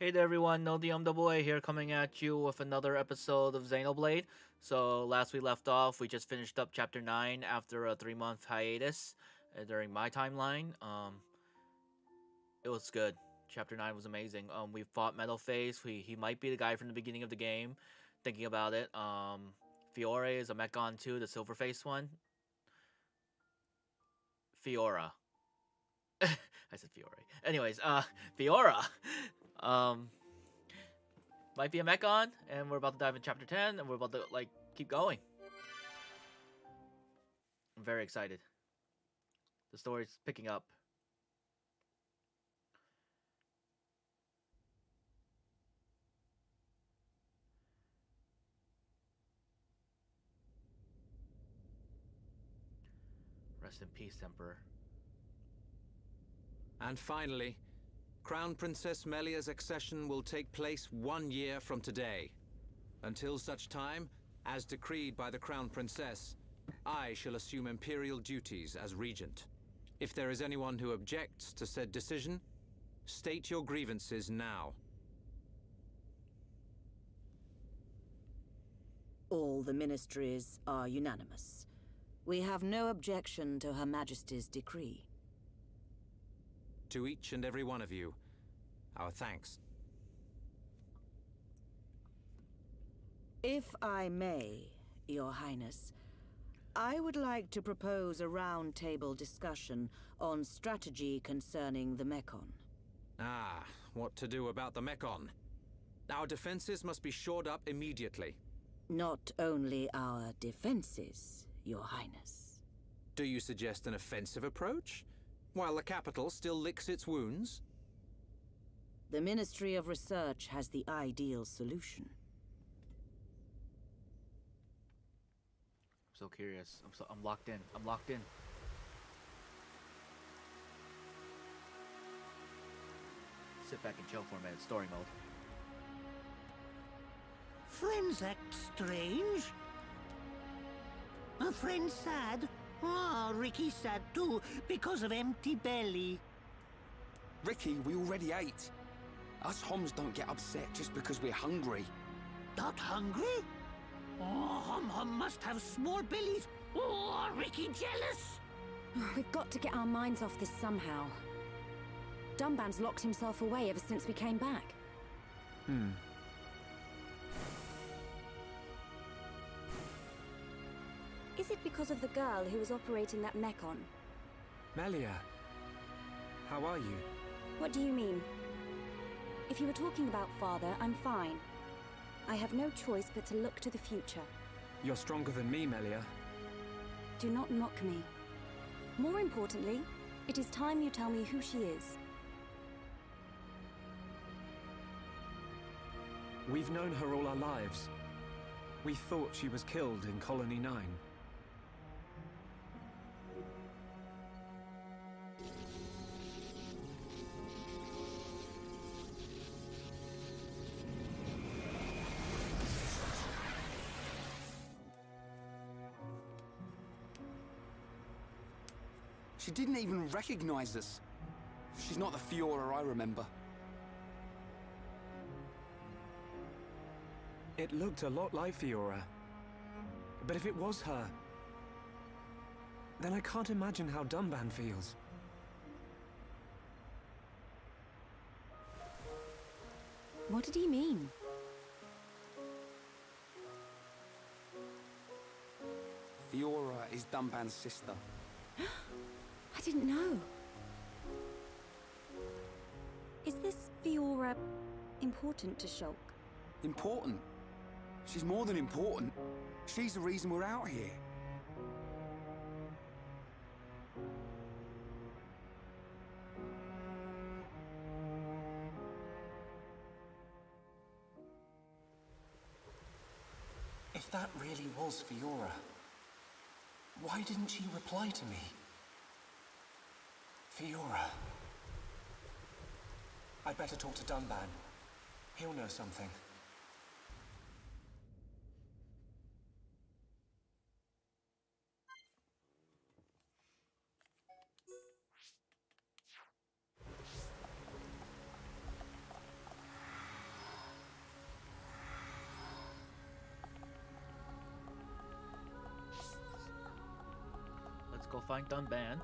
Hey there everyone, No DM Double A here coming at you with another episode of Xenoblade. So last we left off, we just finished up chapter 9 after a 3 month hiatus uh, during my timeline. Um, it was good. Chapter 9 was amazing. Um, we fought Metal Face. We, he might be the guy from the beginning of the game. Thinking about it, um, Fiore is a Mechon too, the silver face one. Fiora. I said Fiore. Anyways, uh, Fiora. Um, might be a Mechon, and we're about to dive in chapter 10, and we're about to, like, keep going. I'm very excited. The story's picking up. Rest in peace, Emperor. And finally, Crown Princess Melia's accession will take place one year from today. Until such time, as decreed by the Crown Princess, I shall assume imperial duties as regent. If there is anyone who objects to said decision, state your grievances now. All the ministries are unanimous. We have no objection to Her Majesty's decree. To each and every one of you, our thanks. If I may, Your Highness, I would like to propose a round-table discussion on strategy concerning the Mechon. Ah, what to do about the Mechon? Our defenses must be shored up immediately. Not only our defenses, Your Highness. Do you suggest an offensive approach? While the capital still licks its wounds? The Ministry of Research has the ideal solution. I'm so curious. I'm so I'm locked in. I'm locked in. Sit back and chill for a minute. Story mode. Friends act strange. A friend sad? Ah, Riki's sad too, because of empty belly. Riki, we already ate. Us Homs don't get upset just because we're hungry. Not hungry? Oh, Hum Hum must have small bellies. Oh, Riki jealous? We've got to get our minds off this somehow. Dunban's locked himself away ever since we came back. Hmm. Is it because of the girl who was operating that Mechon? Melia, how are you? What do you mean? If you were talking about father, I'm fine. I have no choice but to look to the future. You're stronger than me, Melia. Do not mock me. More importantly, it is time you tell me who she is. We've known her all our lives. We thought she was killed in Colony 9. Didn't even recognize us. She's not the Fiora I remember. It looked a lot like Fiora. But if it was her, then I can't imagine how Dunban feels. What did he mean? Fiora is Dunban's sister. I didn't know. Is this Fiora important to Shulk? Important? She's more than important. She's the reason we're out here. If that really was Fiora, why didn't she reply to me? Fiora. I'd better talk to Dunban. He'll know something. Let's go find Dunban.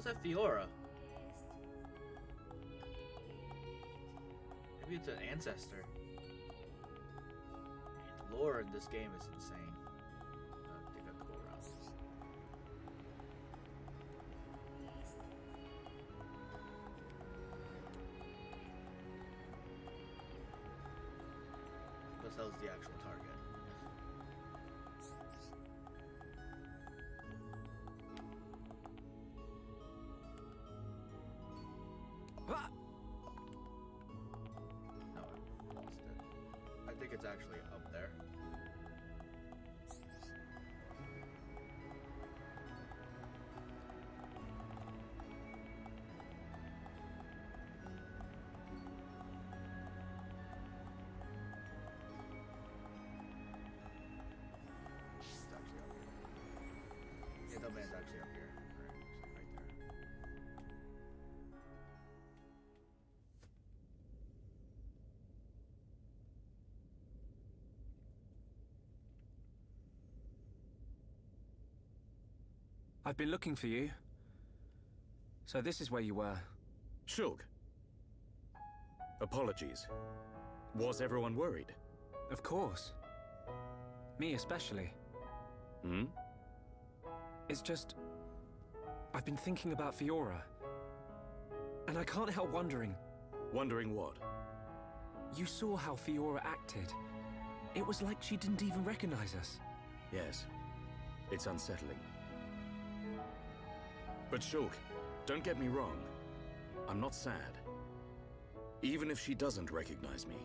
Was that Fiora? Maybe it's an ancestor. In this game is insane. Actually up I've been looking for you. So this is where you were. Shulk. Apologies. Was everyone worried? Of course. Me especially. Hmm? It's just. I've been thinking about Fiora. And I can't help wondering. Wondering what? You saw how Fiora acted. It was like she didn't even recognize us. Yes. It's unsettling. But Shulk, don't get me wrong. I'm not sad. Even if she doesn't recognize me,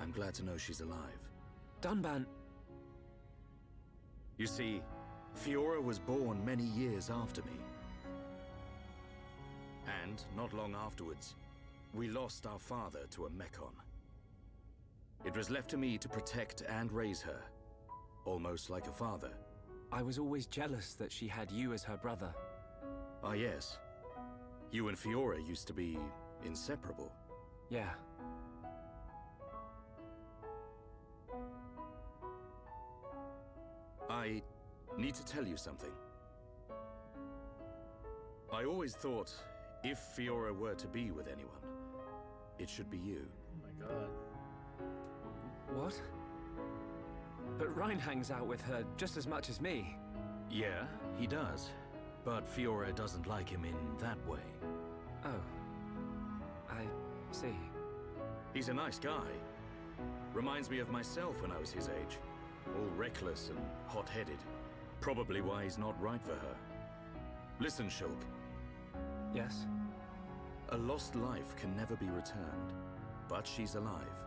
I'm glad to know she's alive. Dunban. You see, Fiora was born many years after me. And, not long afterwards, we lost our father to a Mechon. It was left to me to protect and raise her, almost like a father. I was always jealous that she had you as her brother. Ah, yes. You and Fiora used to be inseparable. Yeah. I need to tell you something. I always thought if Fiora were to be with anyone, it should be you. Oh my god. What? But Reyn hangs out with her just as much as me. Yeah, he does. But Fiora doesn't like him in that way. Oh. I see. He's a nice guy. Reminds me of myself when I was his age. All reckless and hot-headed. Probably why he's not right for her. Listen, Shulk. Yes? A lost life can never be returned. But she's alive.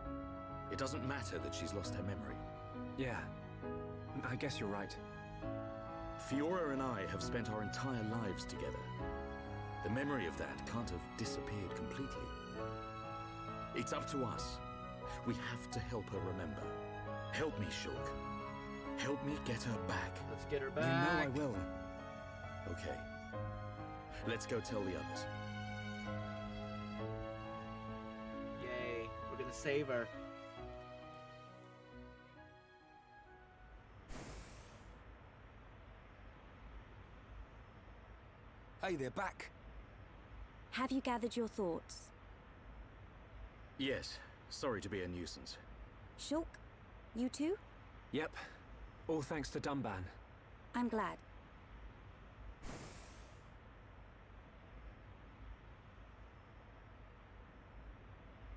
It doesn't matter that she's lost her memory. Yeah. I guess you're right. Fiora and I have spent our entire lives together. The memory of that can't have disappeared completely. It's up to us. We have to help her remember. Help me, Shulk. Help me get her back. Let's get her back. You know I will. Okay. Let's go tell the others. Yay. We're gonna save her. Hey, they're back. Have you gathered your thoughts? Yes, sorry to be a nuisance. Shulk? You too? Yep. All thanks to Dunban. I'm glad.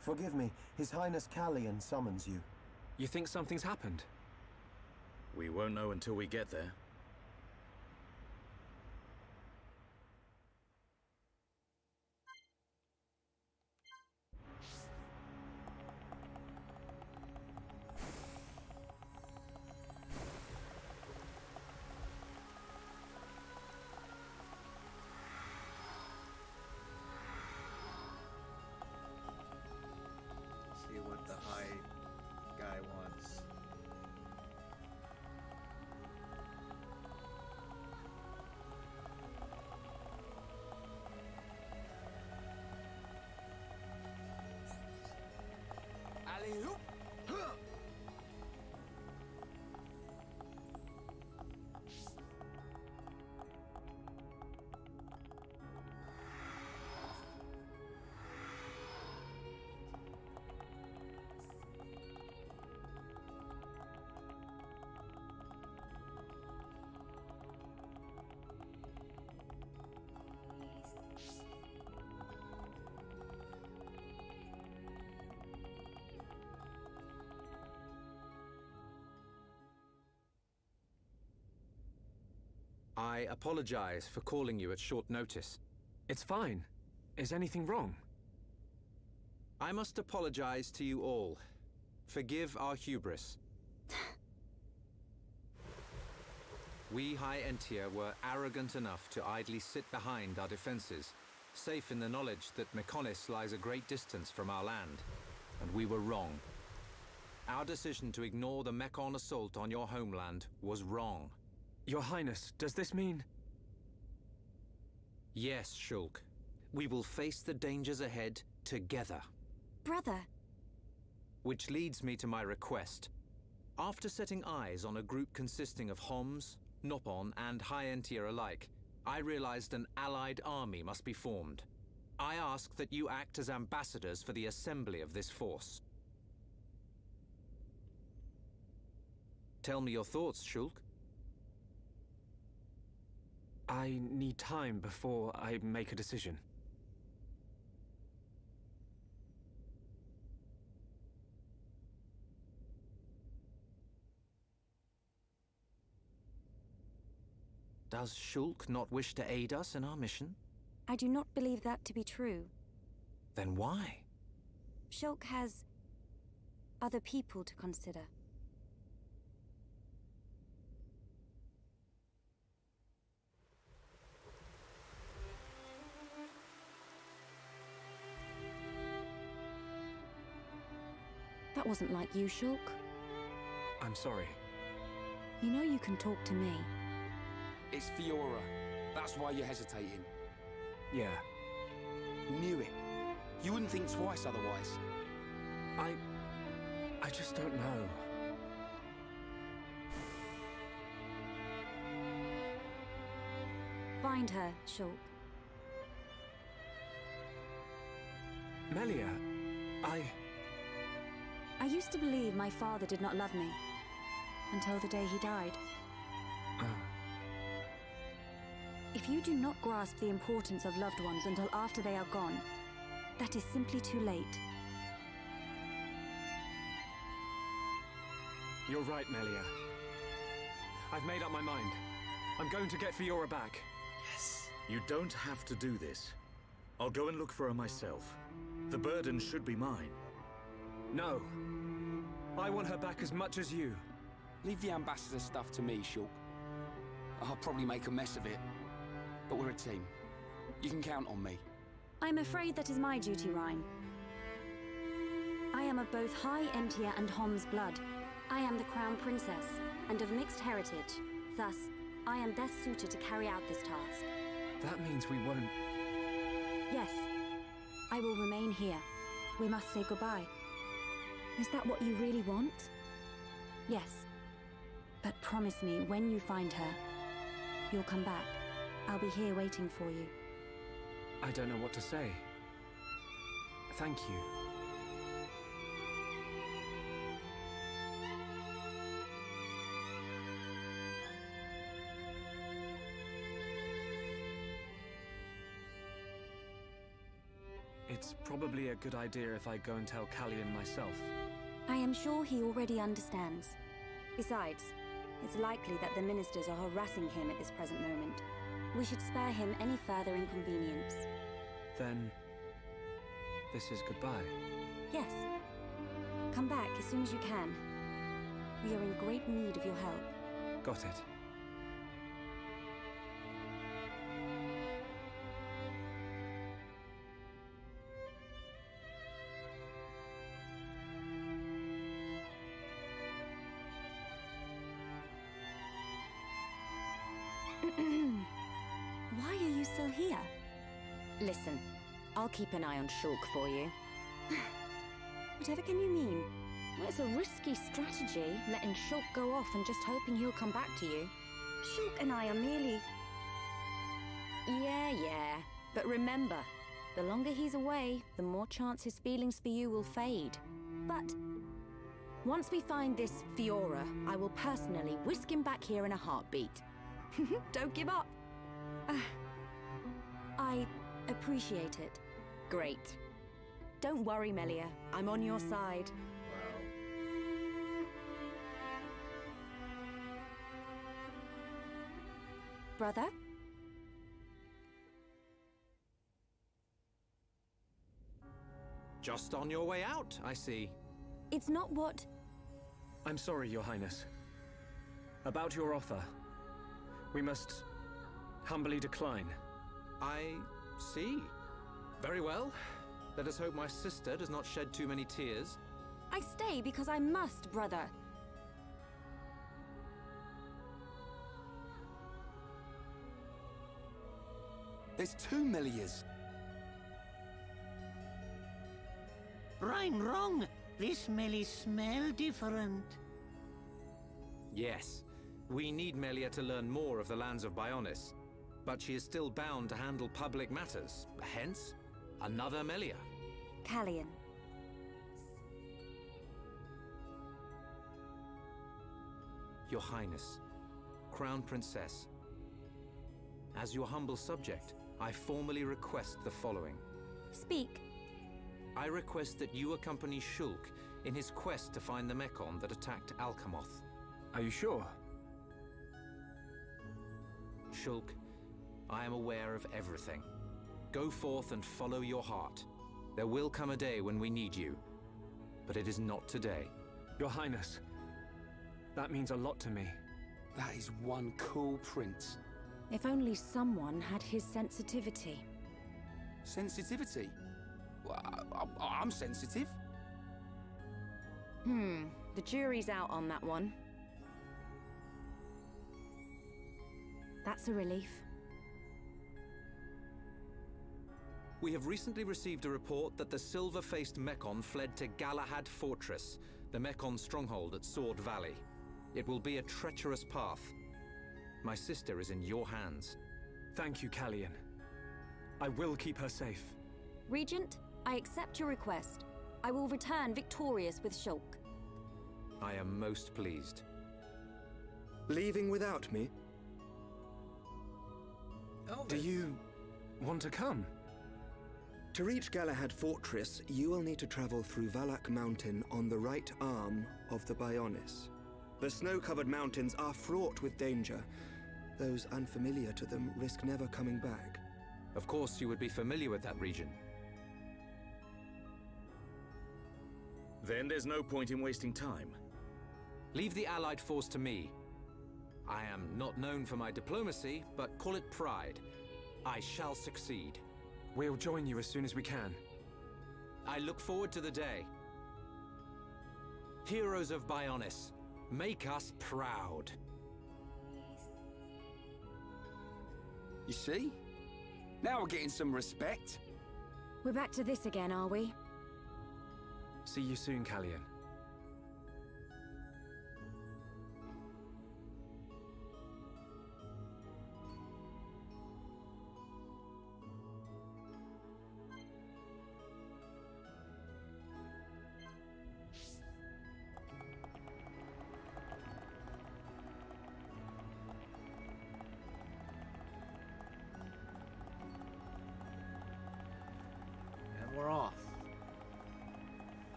Forgive me, His Highness Kallian summons you. You think something's happened? We won't know until we get there. I apologize for calling you at short notice. It's fine. Is anything wrong? I must apologize to you all. Forgive our hubris. we High Entia were arrogant enough to idly sit behind our defenses, safe in the knowledge that Mechonis lies a great distance from our land. And we were wrong. Our decision to ignore the Mechon assault on your homeland was wrong. Your Highness, does this mean... Yes, Shulk. We will face the dangers ahead together. Brother, Which leads me to my request. After setting eyes on a group consisting of Homs, Nopon, and High Entia alike, I realized an allied army must be formed. I ask that you act as ambassadors for the assembly of this force. Tell me your thoughts, Shulk. I need time before I make a decision. Does Shulk not wish to aid us in our mission? I do not believe that to be true. Then why? Shulk has other people to consider. That wasn't like you, Shulk. I'm sorry. You know you can talk to me. It's Fiora. That's why you're hesitating. Yeah. Knew it. You wouldn't think twice otherwise. I... I just don't know. Find her, Shulk. Melia, I... I used to believe my father did not love me. Until the day he died. Oh. If you do not grasp the importance of loved ones until after they are gone, that is simply too late. You're right, Melia. I've made up my mind. I'm going to get Fiora back. Yes. You don't have to do this. I'll go and look for her myself. The burden should be mine. No. I want her back as much as you. Leave the ambassador stuff to me, Shulk. I'll probably make a mess of it. But we're a team. You can count on me. I'm afraid that is my duty, Reyn. I am of both High Entia and Homs blood. I am the Crown Princess, and of mixed heritage. Thus, I am best suited to carry out this task. That means we won't... Yes, I will remain here. We must say goodbye. Is that what you really want? Yes. But promise me, when you find her, you'll come back. I'll be here waiting for you. I don't know what to say. Thank you. A good idea if I go and tell Kallian myself. I am sure he already understands. Besides, it's likely that the ministers are harassing him at this present moment. We should spare him any further inconvenience. Then... This is goodbye. Yes. Come back as soon as you can. We are in great need of your help. Got it. Keep an eye on Shulk for you. Whatever can you mean? Well, it's a risky strategy, letting Shulk go off and just hoping he'll come back to you. Shulk and I are merely... Yeah, yeah. But remember, the longer he's away, the more chance his feelings for you will fade. But... Once we find this Fiora, I will personally whisk him back here in a heartbeat. Don't give up. I appreciate it. Great. Don't worry, Melia. I'm on your side. Wow. brother? Just on your way out, I see. It's not what... I'm sorry, Your Highness. About your offer. We must humbly decline. I see. Very well. Let us hope my sister does not shed too many tears. I stay because I must, brother. There's two Melias. Rhyme wrong. This Melie smell different. Yes. We need Melia to learn more of the lands of Bionis. But she is still bound to handle public matters. Hence, another Melia. Kallian. Your Highness, Crown Princess. As your humble subject, I formally request the following. Speak. I request that you accompany Shulk in his quest to find the Mechon that attacked Alcamoth. Are you sure? Shulk, I am aware of everything. Go forth and follow your heart. There will come a day when we need you, but it is not today. Your Highness, that means a lot to me. That is one cool prince. If only someone had his sensitivity. Sensitivity? Well, I, I, I'm sensitive. Hmm, the jury's out on that one. That's a relief. We have recently received a report that the silver-faced Mechon fled to Galahad Fortress, the Mechon stronghold at Sword Valley. It will be a treacherous path. My sister is in your hands. Thank you, Kallian. I will keep her safe. Regent, I accept your request. I will return victorious with Shulk. I am most pleased. Leaving without me? Do you want to come? To reach Galahad Fortress, you will need to travel through Valak Mountain on the right arm of the Bionis. The snow-covered mountains are fraught with danger. Those unfamiliar to them risk never coming back. Of course you would be familiar with that region. Then there's no point in wasting time. Leave the Allied force to me. I am not known for my diplomacy, but call it pride. I shall succeed. We'll join you as soon as we can. I look forward to the day. Heroes of Bionis, make us proud. You see? Now we're getting some respect. We're back to this again, are we? See you soon, Kallian.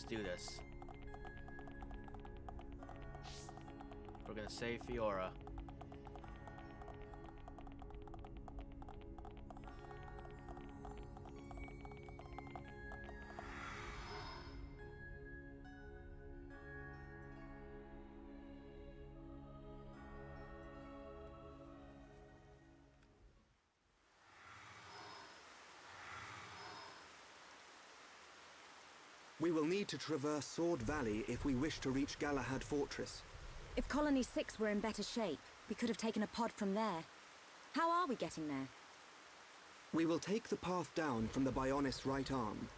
Let's do this. We're gonna save Fiora. We will need to traverse Sword Valley if we wish to reach Galahad Fortress. If Colony 6 were in better shape, we could have taken a pod from there. How are we getting there? We will take the path down from the Bionis right arm.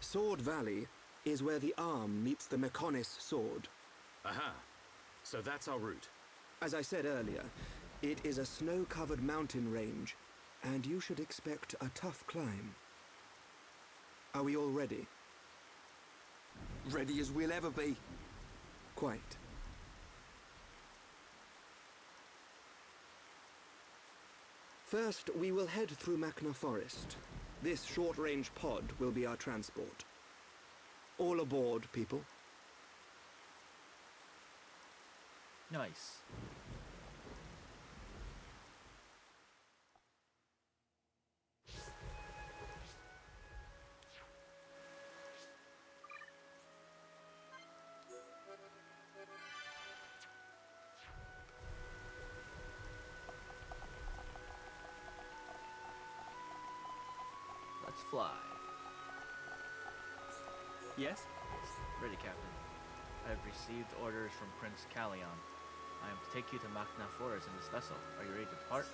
Sword Valley is where the arm meets the Mechonis sword. Aha. So that's our route. As I said earlier, it is a snow-covered mountain range, and you should expect a tough climb. Are we all ready? Ready as we'll ever be. Quite. First, we will head through Makna Forest. This short-range pod will be our transport. All aboard, people. Nice. Fly. Yes? Ready, Captain. I have received orders from Prince Kallian. I am to take you to Makna Forest in this vessel. Are you ready to depart?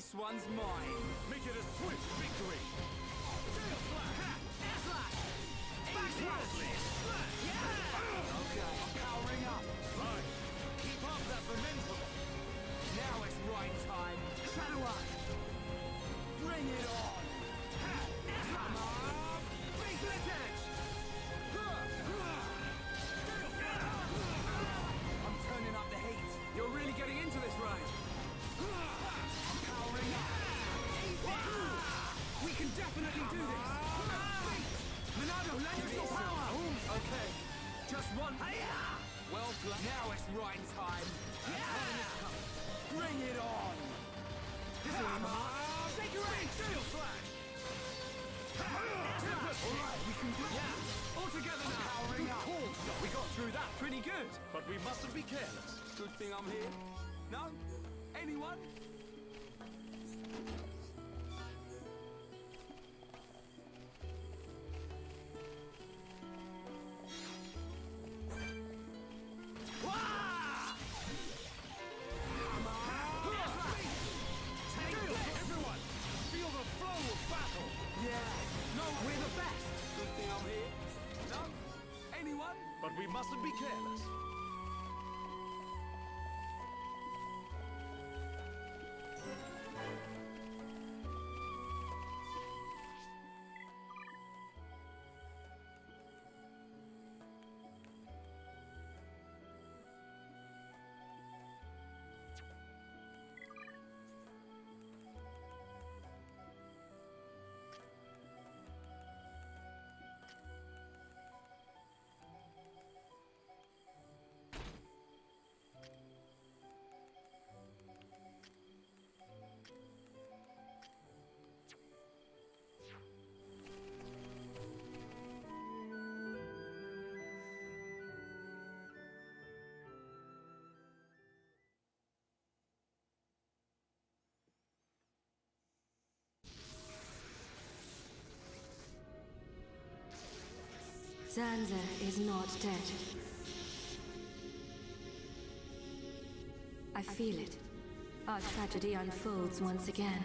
This. One's mine. Make it a swift victory! Okay, I'm powering up. Right. Keep up that momentum! Now it's right time. I'm here. Zanza is not dead. I feel it. Our tragedy unfolds once again.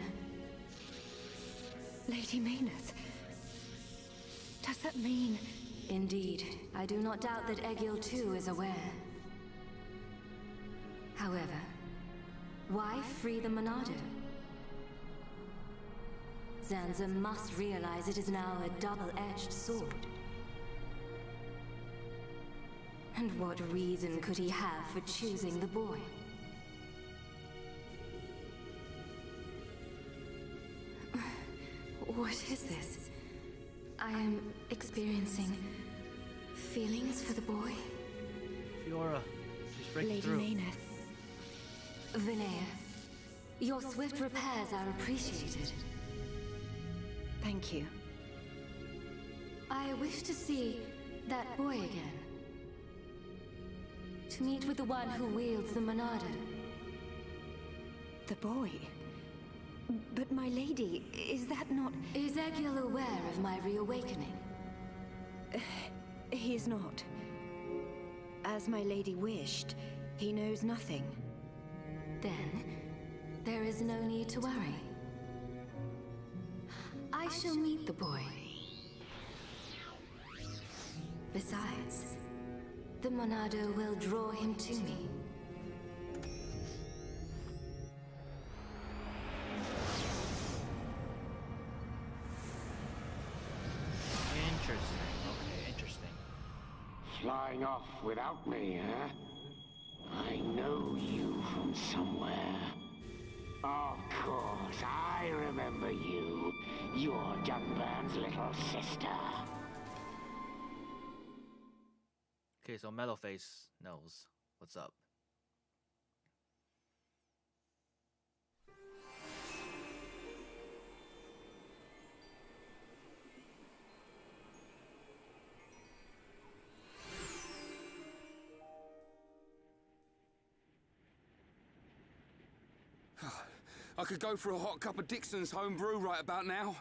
Lady Meyneth. Does that mean... Indeed, I do not doubt that Egil too is aware. However, why free the Monado? Zanza must realize it is now a double-edged sword. And what reason could he have for choosing the boy? What is this? I am experiencing feelings for the boy. Fiora, she's breaking Lady through. Meyneth. Vanea, your swift repairs are appreciated. Thank you. I wish to see that boy again. To meet with the one who wields the Monado. The boy? But my lady, is that not... Is Egil aware of my reawakening? He is not. As my lady wished, he knows nothing. Then, there is no need to worry. I shall meet the boy. Besides, the Monado will draw him to me. Interesting. Okay, interesting. Flying off without me, huh? I know you from somewhere. Of course, I remember you. You're Dunban's little sister. Okay, so Metalface knows what's up. I could go for a hot cup of Dickson's home brew right about now.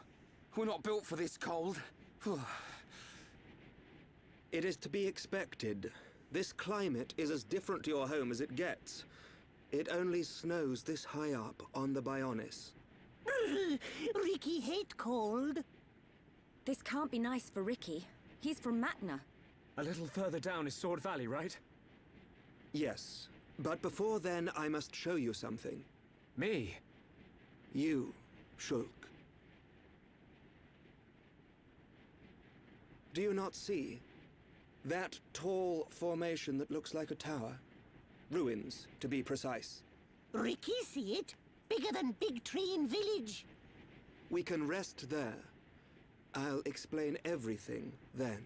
We're not built for this cold. It is to be expected. This climate is as different to your home as it gets. It only snows this high up on the Bionis. Riki hate cold. This can't be nice for Riki. He's from Makna. A little further down is Sword Valley, right? Yes, but before then I must show you something. Me? You, Shulk. Do you not see? That tall formation that looks like a tower? Ruins, to be precise. Riki see it? Bigger than Big Tree in Village. We can rest there. I'll explain everything then.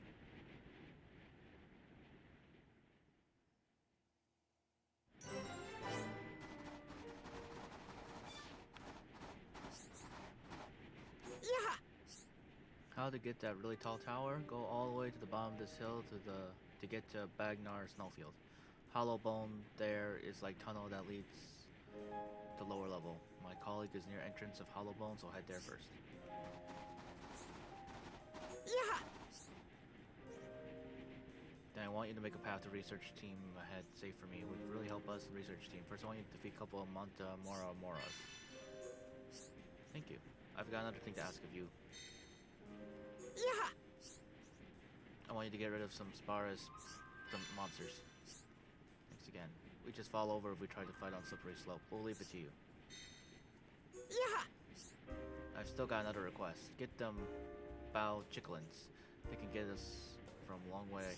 How to get that really tall tower? Go all the way to the bottom of this hill to the to get to Bagnar Snowfield. Hollow Bone there is like tunnel that leads to lower level. My colleague is near entrance of Hollow Bone, so head there first. Yeah. Then I want you to make a path to research team ahead safe for me. It would really help us, the research team. First, I want you to defeat a couple of Monta Mora Moras. Thank you. I've got another thing to ask of you. Yeah. I want you to get rid of some Sparas, some monsters. Thanks again. We just fall over if we try to fight on slippery slope. We'll leave it to you. Yeah. I've still got another request. Get them Bao Chicklins. They can get us from a long way.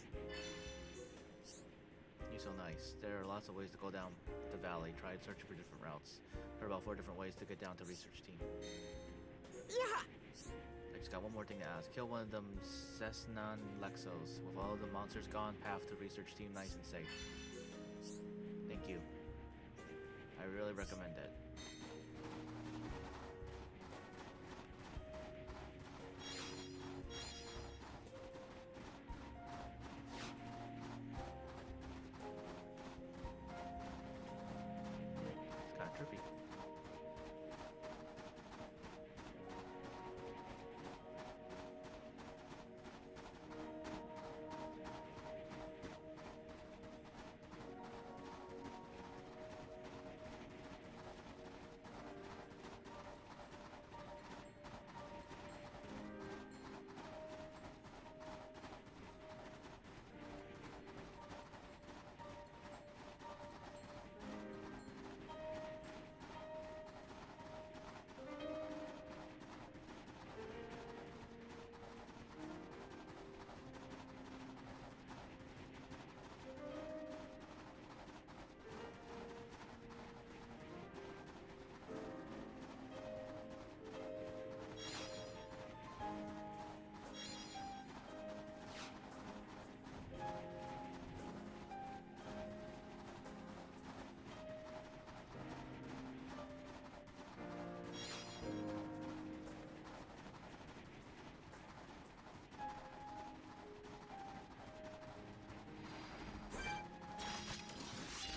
You're so nice. There are lots of ways to go down the valley. Try searching for different routes. There are about four different ways to get down to research team. Yeah. Just got one more thing to ask. Kill one of them Cessnan Lexos. With all the monsters gone, path to research team nice and safe. Thank you. I really recommend it.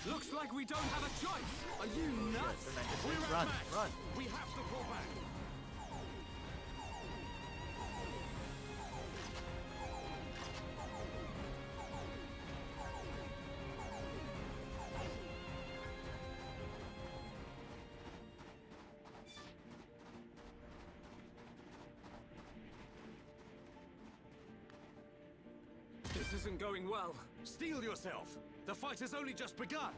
Looks like we don't have a choice. Are you nuts? they're meant to say, We're run, outmatched. run. We have to pull back. This isn't going well. Steel yourself! The fight has only just begun!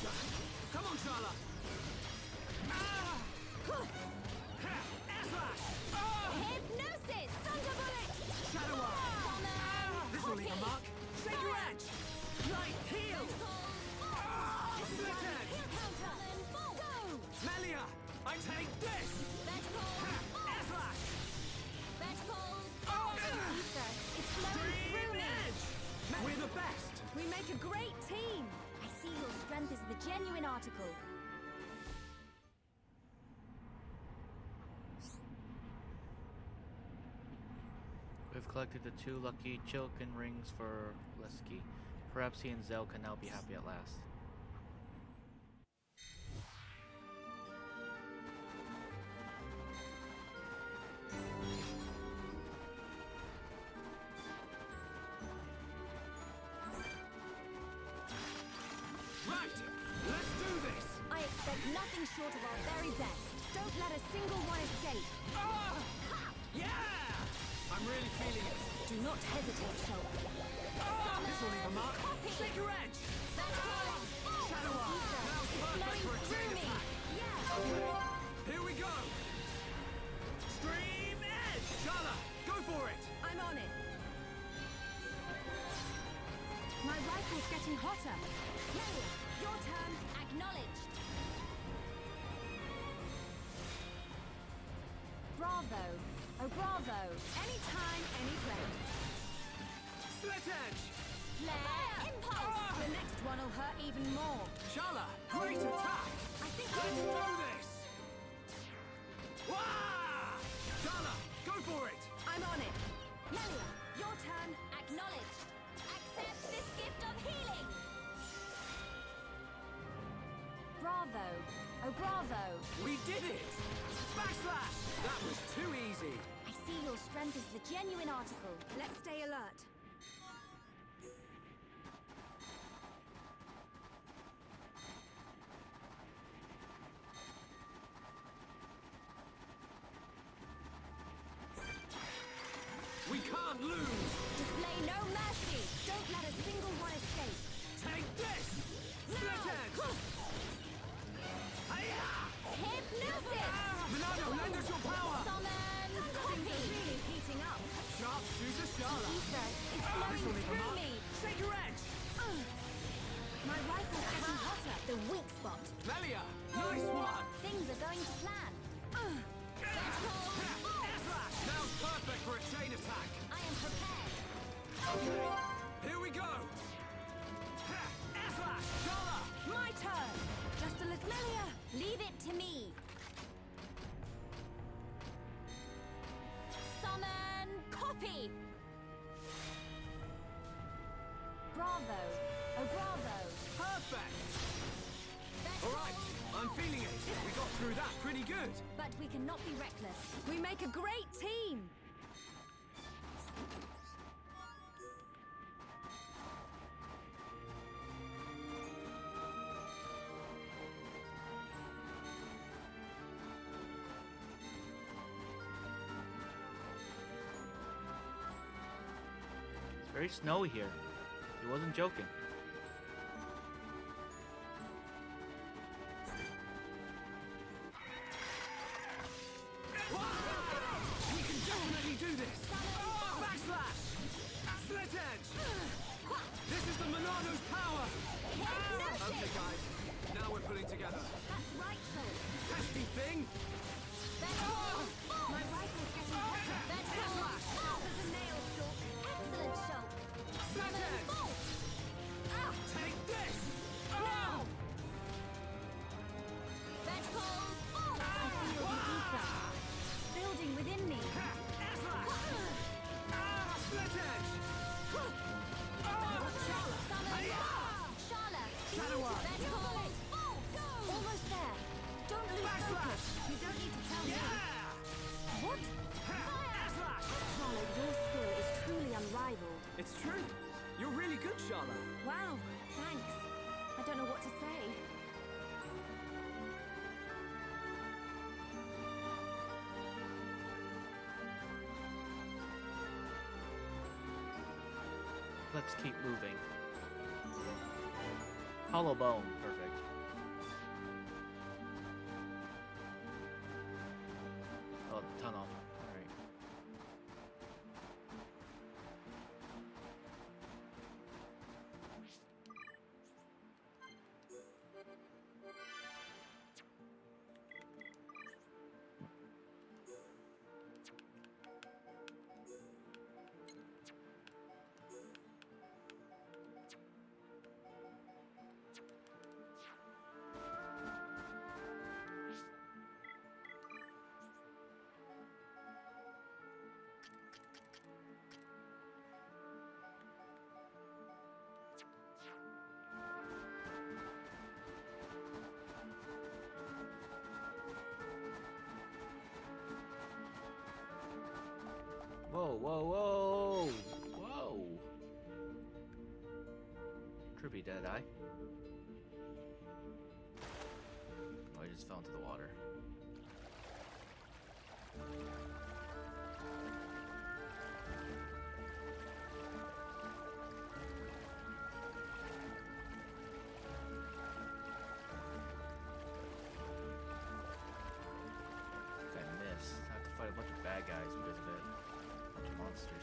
Come on, Charla! Ah! Genuine article. We've collected the two lucky Chilkin rings for Lesky. Perhaps he and Zell can now be happy at last. Bravo! Oh, bravo! Anytime, any place. Slit Edge! Flare! Ah! Impulse! Ah! The next one will hurt even more. Sharla! Great attack! I think Let's do this! Wah! Sharla! Go for it! I'm on it! Melia, your turn. Acknowledge. Accept this gift of healing! Bravo! Oh, bravo! We did it! Backslash. That was too easy! I see your strength is the genuine article. Let's stay alert. good. But we cannot be reckless. We make a great team. It's very snowy here. He wasn't joking. Sharla. Wow, thanks. I don't know what to say. Let's keep moving. Hollow bone, perfect. whoa, whoa! Whoa! Trippy dead eye. Oh, I just fell into the water. I missed. I have to fight a bunch of bad guys because monsters.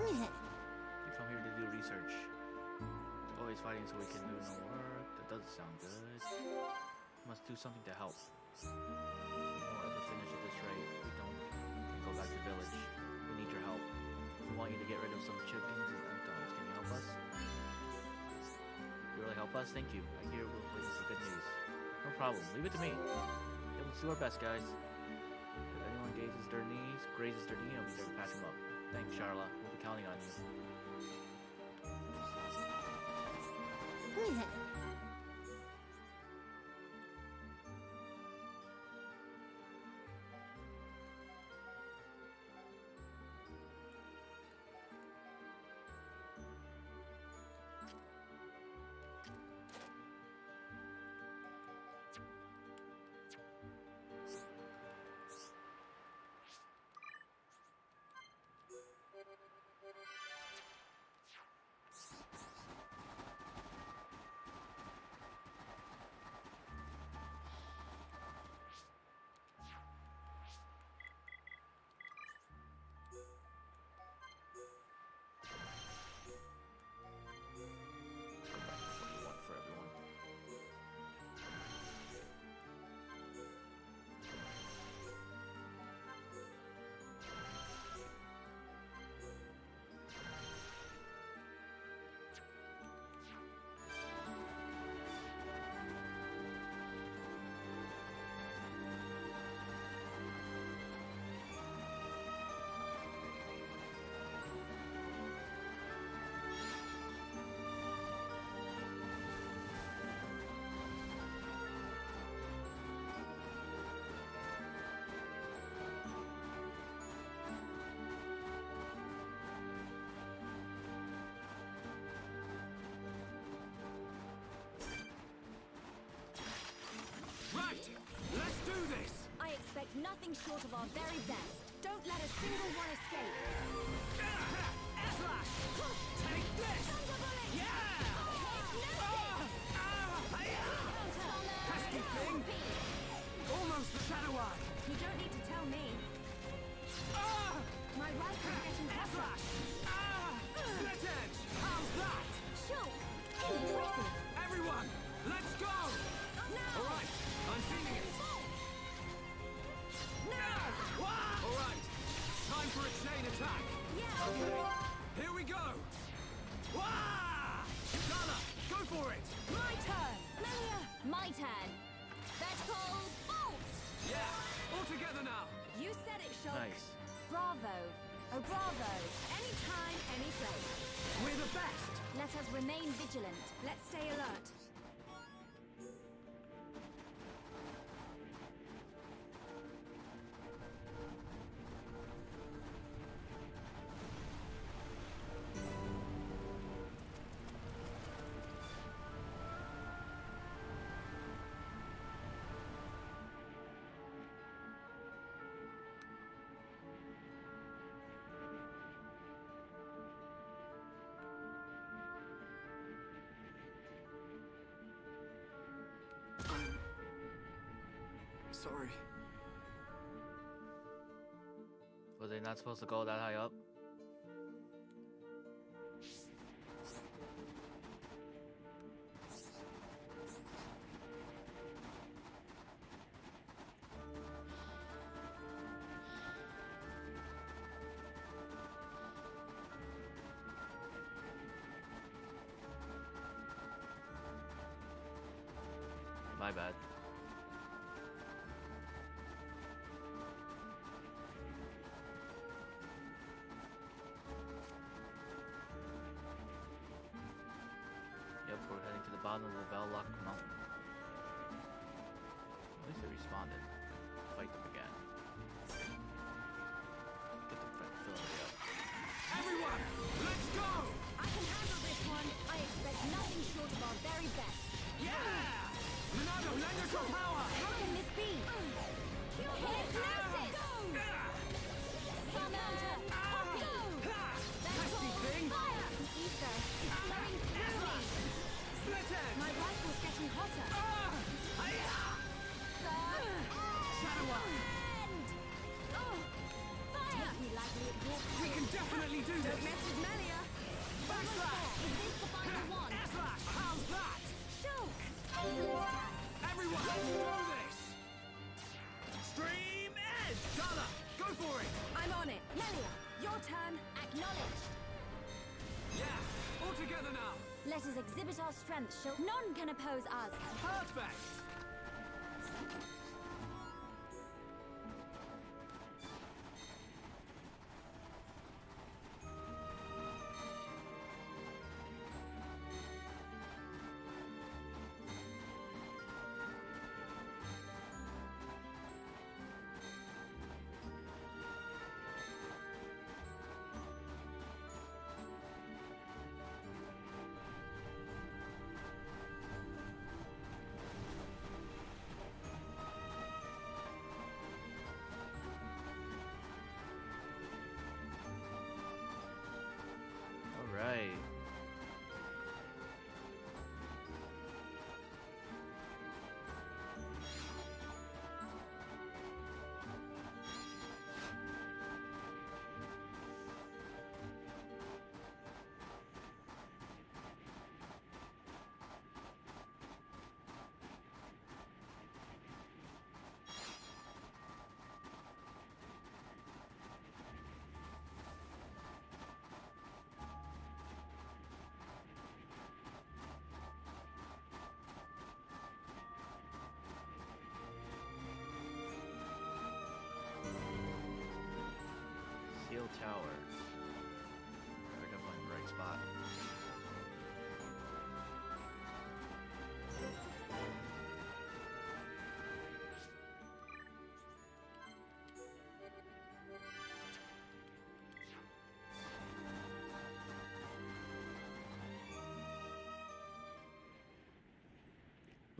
You come here to do research. Always fighting so we can do no work. That doesn't sound good. Must do something to help. We don't we can go back to village. We need your help. We want you to get rid of some chickens and dogs. Can you help us? You really help us? Thank you. I hear we're waiting for good news. No problem. Leave it to me. Yeah, we'll do our best, guys. If anyone gazes their knees, grazes their knee, I'll be there to patch them up. Thanks, Sharla. We'll be counting on you. Let's do this! I expect nothing short of our very best. Don't let a single one escape. Slash! Take this! Yeah! Ah! Ah! Pesky thing! Almost the Shadow Eye! You don't need to tell me. Ah! My rifle's getting hotter. Slash! Ah! Split edge! How's that? Shulk! Impressive! Vigilant. Let's Sorry. Were they not supposed to go that high up? Bottom of the Valak Mountain. At least they responded. Fight them again. Get them fi- filling up. Everyone, let's go. I can handle this one. I expect nothing short of our very best. Yeah! Leonardo, lend us your power. How can this be? Hypnosis! Summon exhibit our strength. Show none can oppose us. Perfect!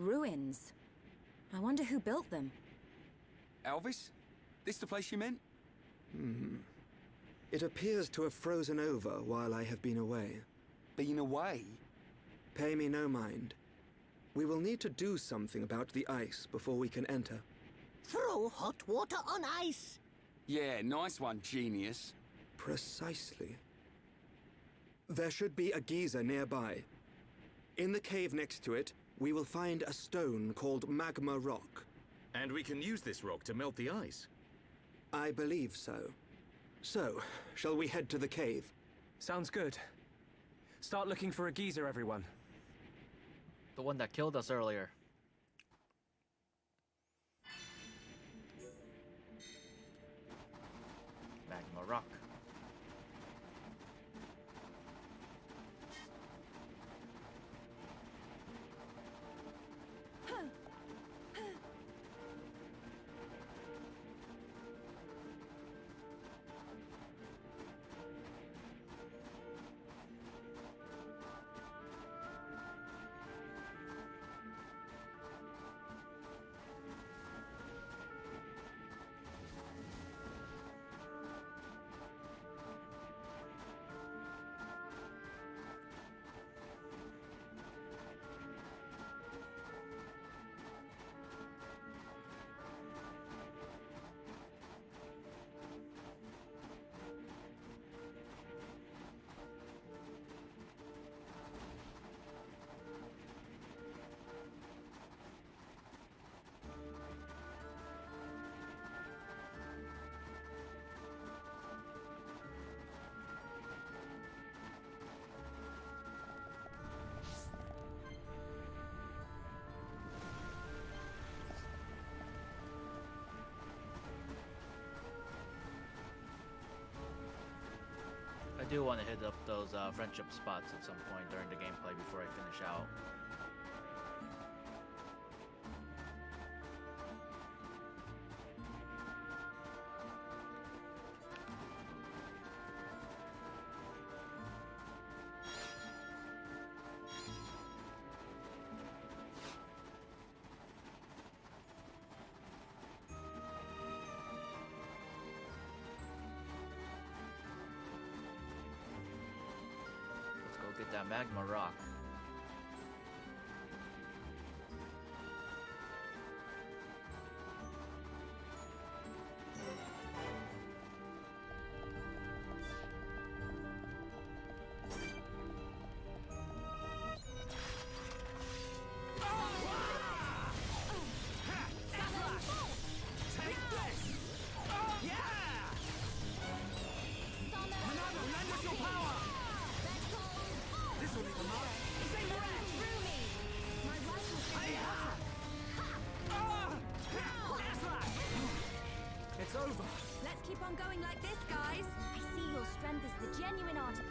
Ruins. I wonder who built them. Elvis? This the place you meant? Hmm. It appears to have frozen over while I have been away. Been away? Pay me no mind. We will need to do something about the ice before we can enter. Throw hot water on ice. Yeah, nice one, genius. Precisely. There should be a geyser nearby. In the cave next to it, we will find a stone called Magma Rock. And we can use this rock to melt the ice. I believe so. So, shall we head to the cave? Sounds good. Start looking for a geyser, everyone. The one that killed us earlier. Magma Rock. Do want to hit up those uh, friendship spots at some point during the gameplay before I finish out. Magma rock. on going like this, guys. I see your strength is the genuine article.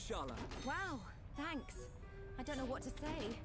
Sharla. Wow, thanks. I don't know what to say.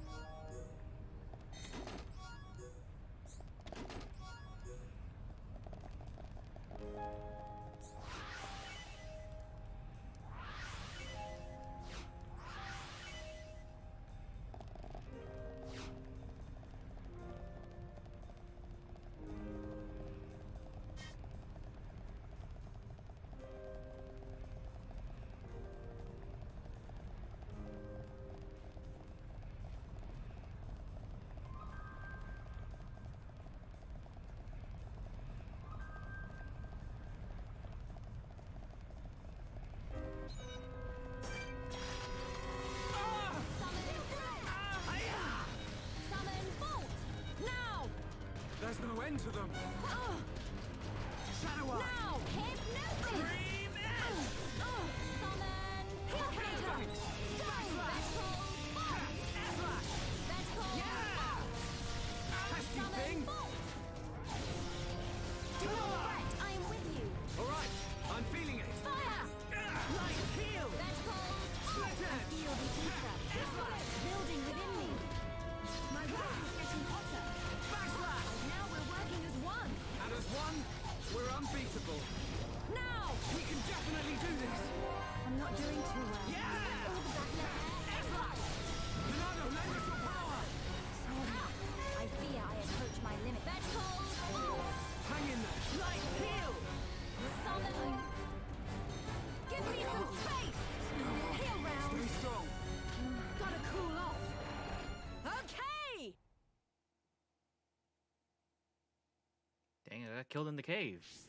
into them! killed in the cave.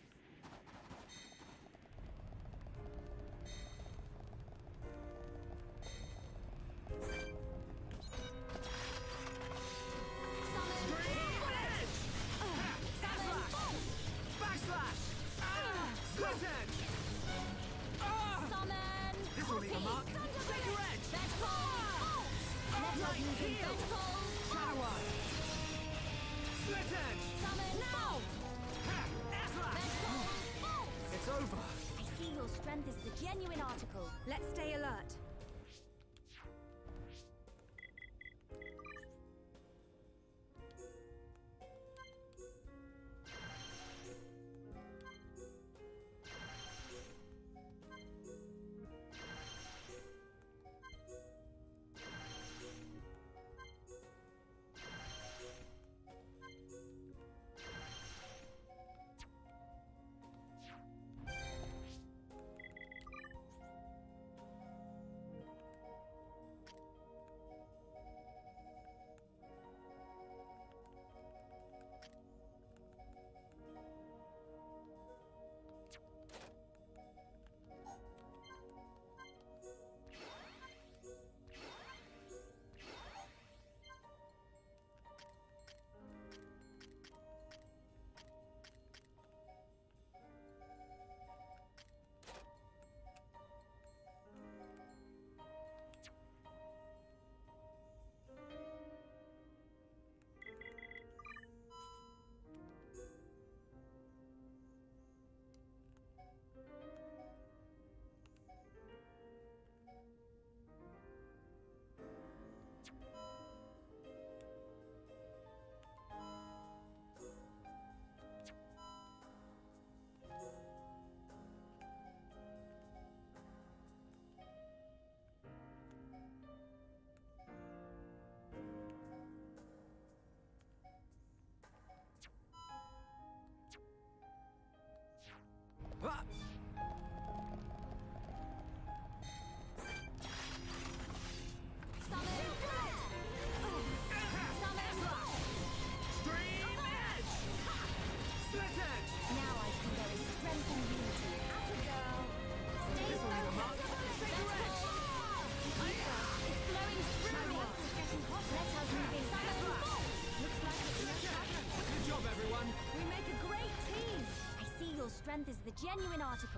is the genuine article.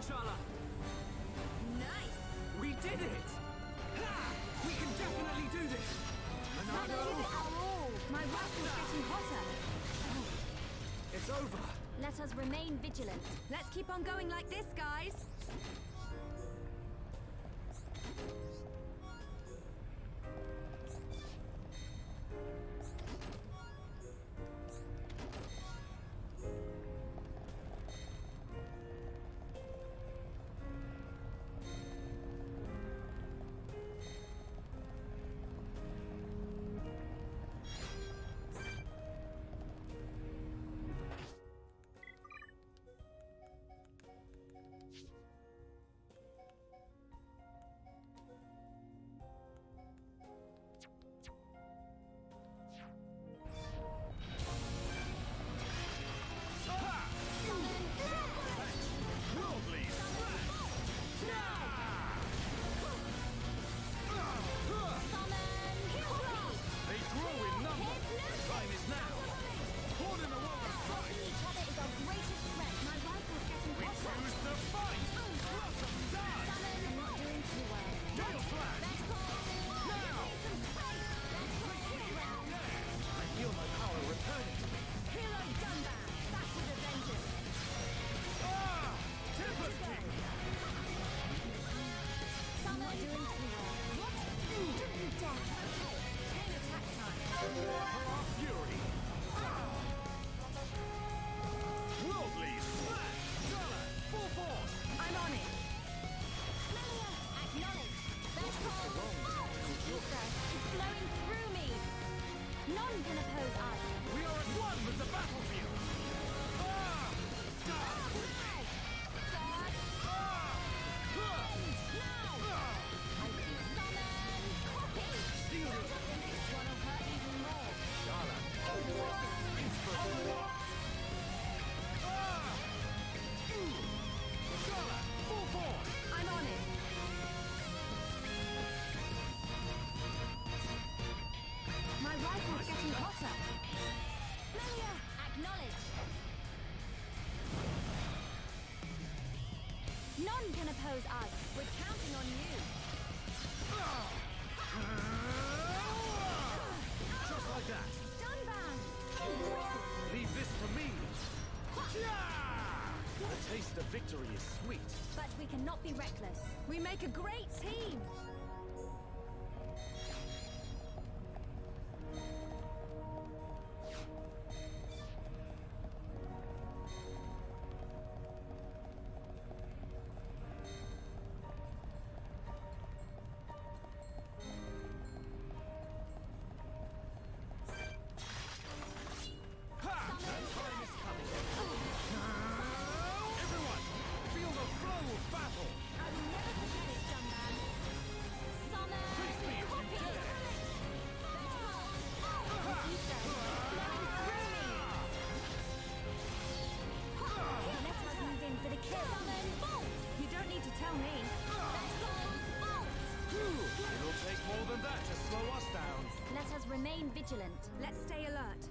T'Challa! Nice! We did it! Ha! We can definitely do this! And My wrath is getting hotter! It's over! Let us remain vigilant. Let's keep on going like this, guys! taste of victory is sweet. But we cannot be reckless. We make a great team! Vigilant. Let's stay alert.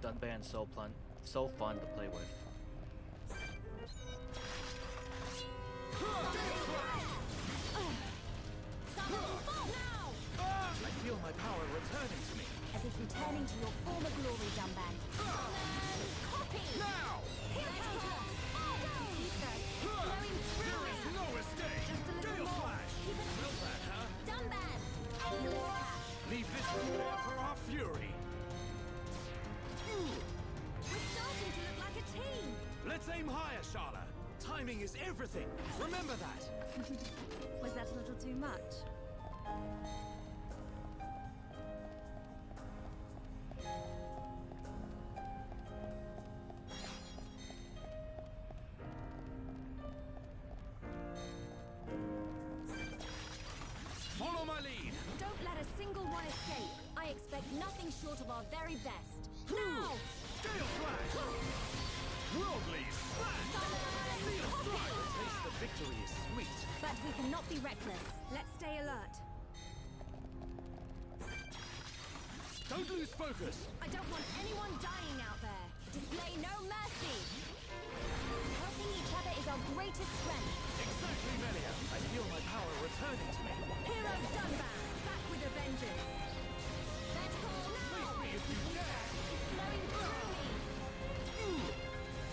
Dunban's so fun, so fun to play with. Timing is everything! Remember that! Was that a little too much? Cannot be reckless. Let's stay alert. Don't lose focus! I don't want anyone dying out there. Display no mercy. Helping each other is our greatest strength. Exactly, Melia! I feel my power returning to me. Hero Dunban, back with a vengeance. Let's go now! Face me if you dare! Flowing through me.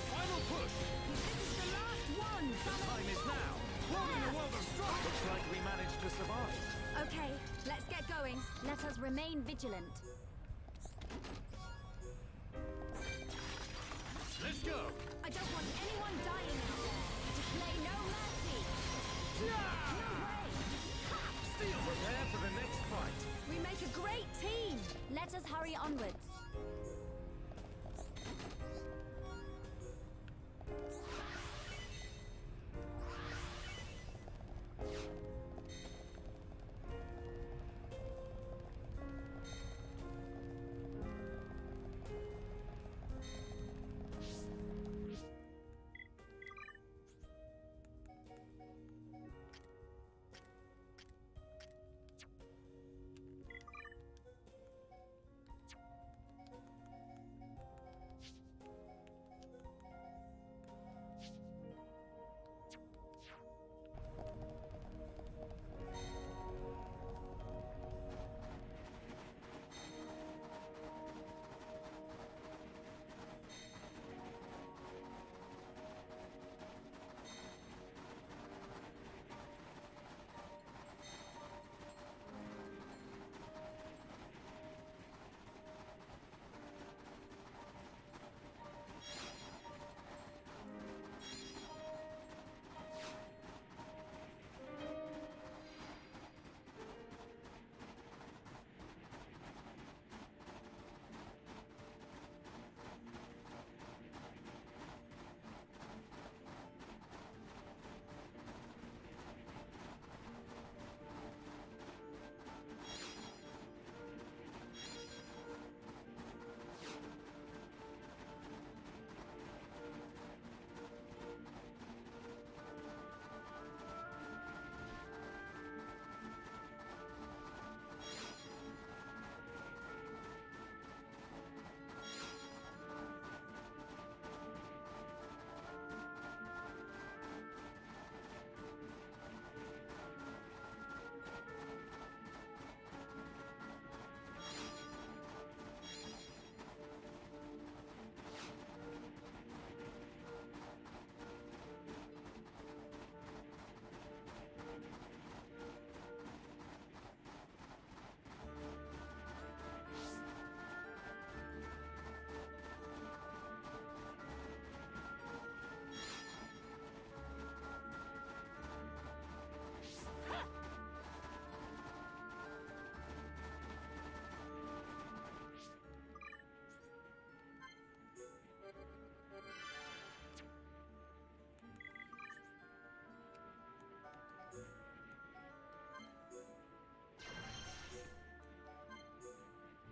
Final push! This is the last one. The time is now! Holding a world of strife! Looks like we managed to survive. Okay, let's get going. Let us remain vigilant. Let's go! I don't want anyone dying out there. Display no mercy. No way. Steel, prepare for the next fight! We make a great team. Let us hurry onwards.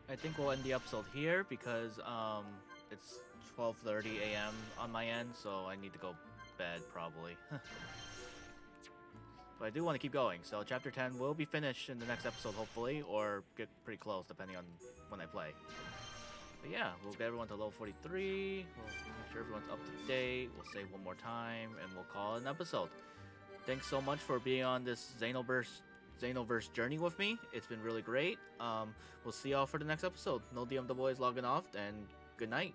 I think we'll end the episode here because um it's 12:30 a.m. on my end, so I need to go bed, probably. but I do want to keep going, so chapter 10 will be finished in the next episode, hopefully, or get pretty close, depending on when I play. But yeah, we'll get everyone to level 43, we'll make sure everyone's up to date, we'll save one more time, and we'll call it an episode. Thanks so much for being on this Xenoverse Xenoverse journey with me. It's been really great. Um, we'll see y'all for the next episode. No DM the boys logging off, and good night.